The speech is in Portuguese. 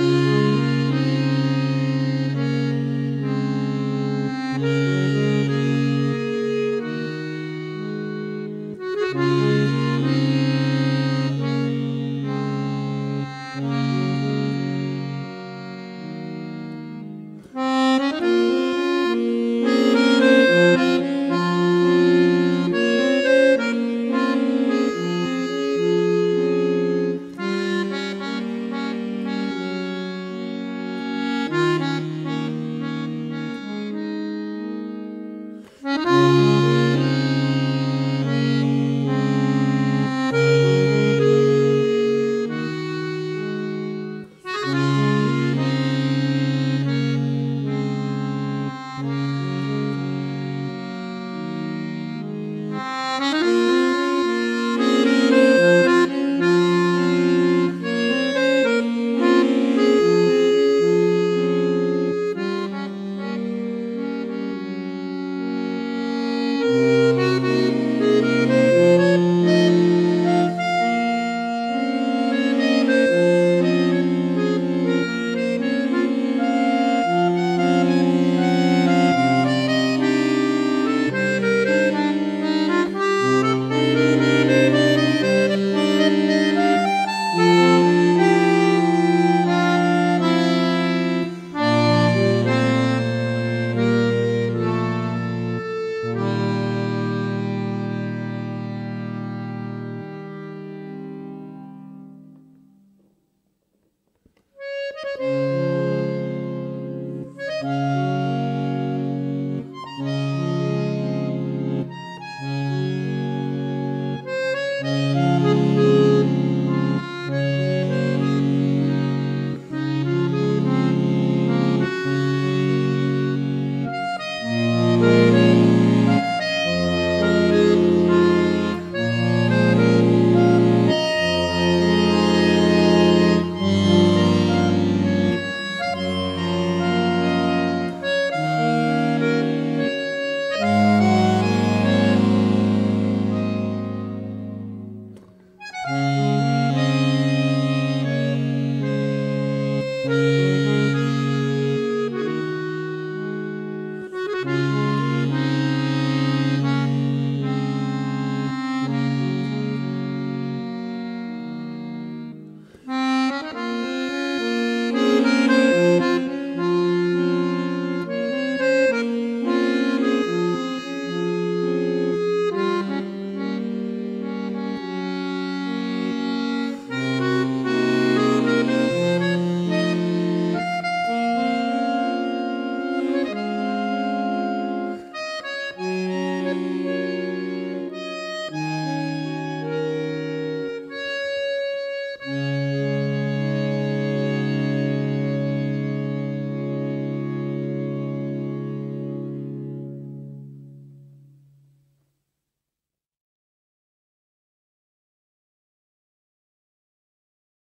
Música